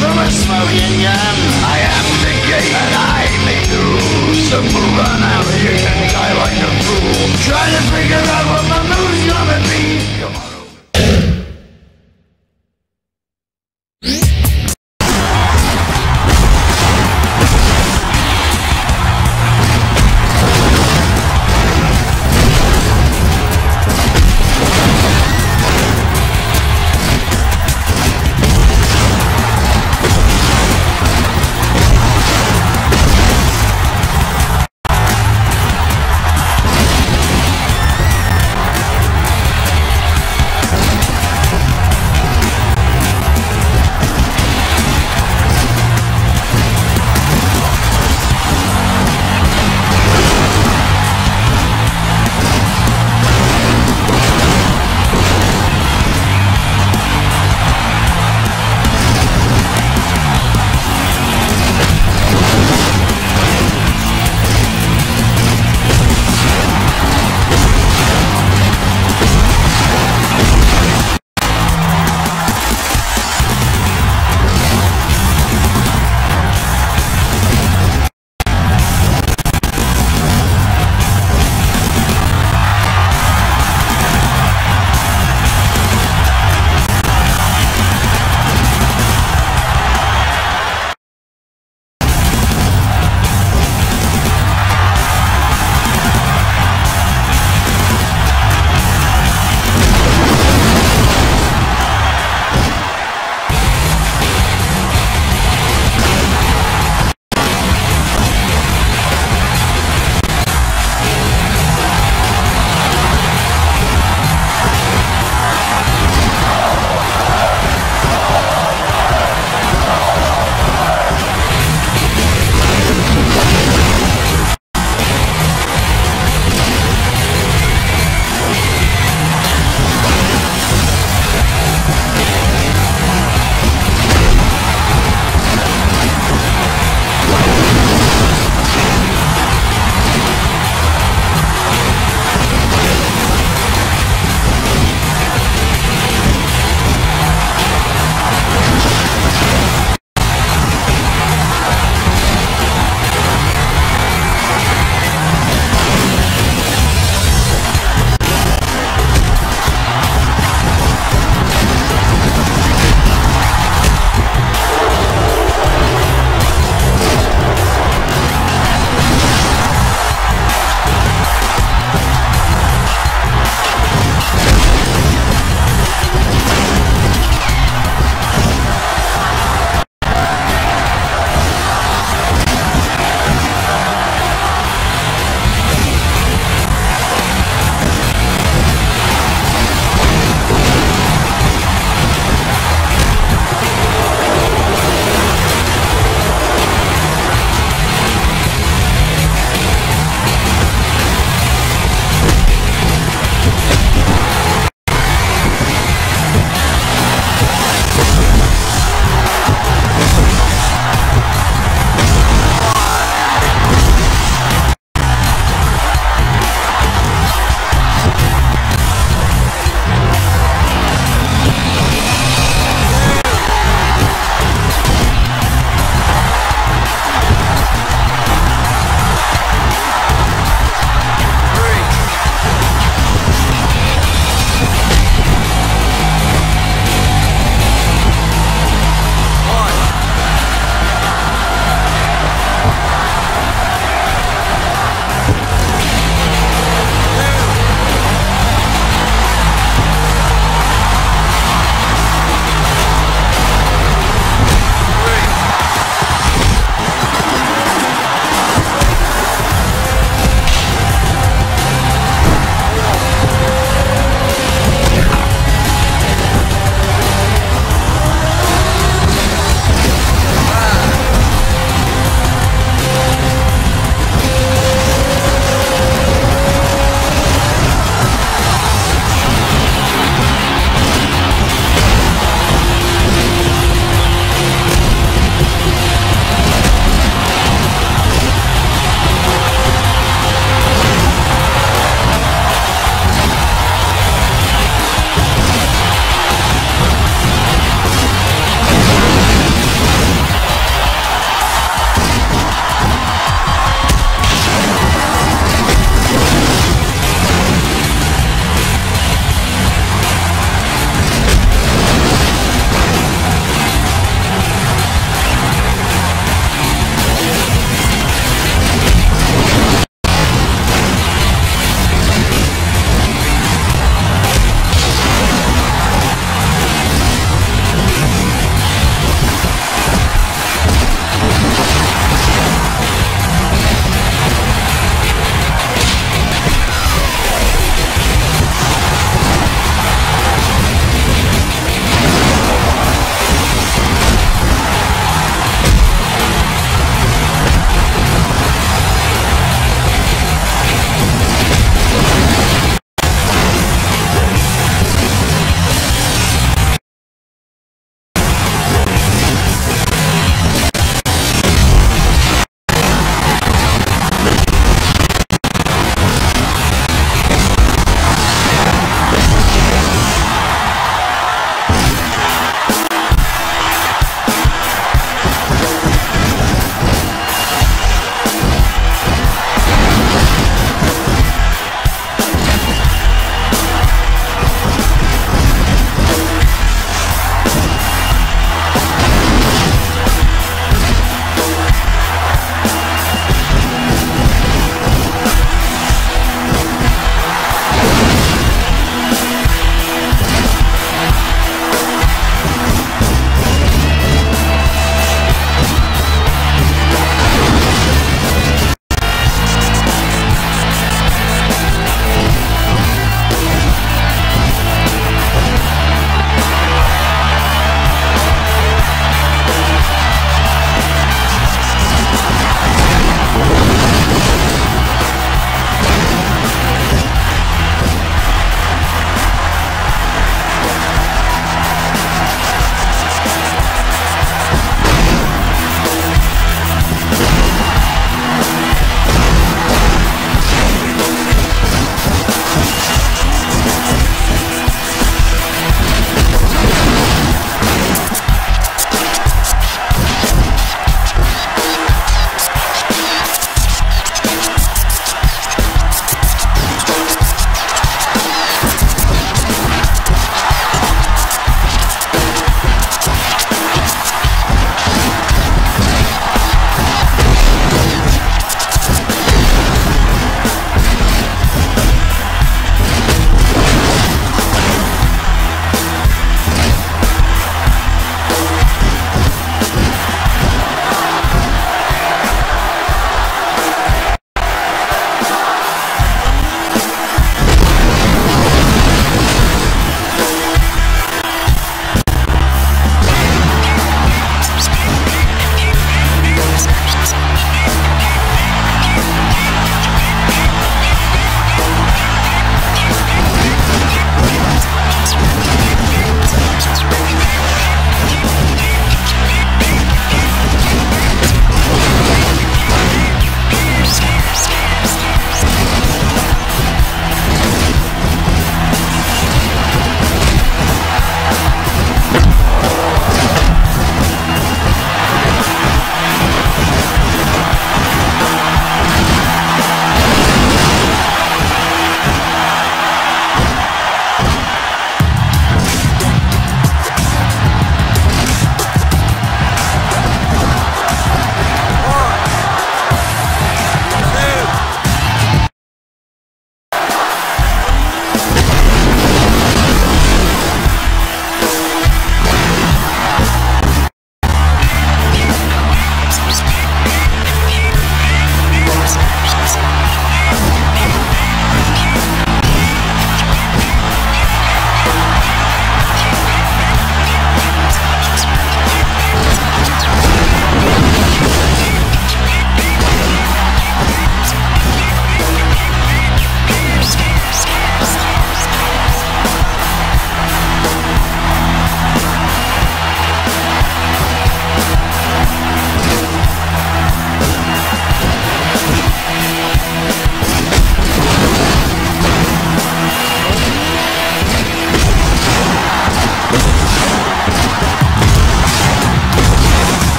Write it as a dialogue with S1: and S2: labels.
S1: from a smoking gun. I am the game, and I may the rules. So move on out, here, and die like a fool. Try to figure out what my mood's gonna be. Come on.